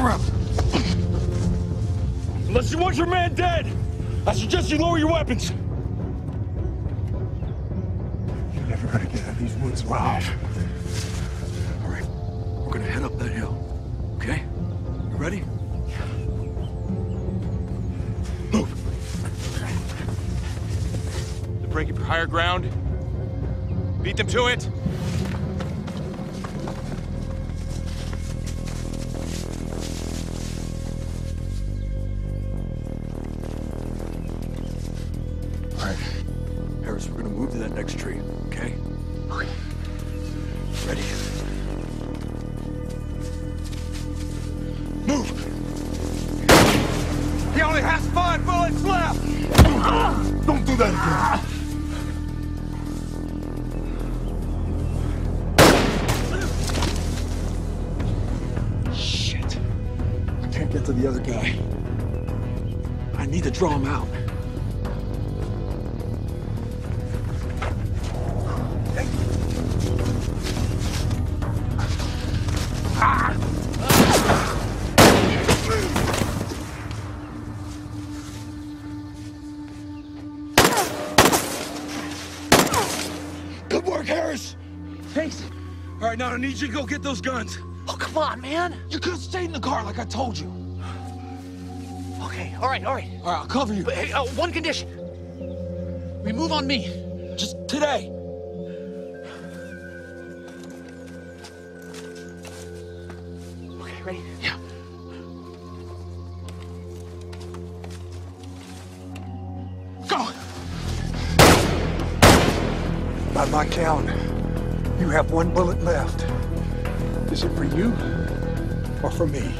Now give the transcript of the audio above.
her up. Unless you want your man dead, I suggest you lower your weapons. You're never gonna get out of these woods alive. All right, we're gonna head up that hill, okay? You ready? Move! They're breaking for higher ground. Beat them to it. Harris, we're gonna move to that next tree, okay? Okay. Ready? Move! He only has five bullets left! Don't do that again. Shit. I can't get to the other guy. I need to draw him out. Good work, Harris! Thanks. All right, now I need you to go get those guns. Oh, come on, man. You could have stayed in the car like I told you. Okay, all right, all right. All right, I'll cover you. But hey, uh, one condition. We move on me. Just today. Okay, ready? Yeah. By my count, you have one bullet left. Is it for you or for me?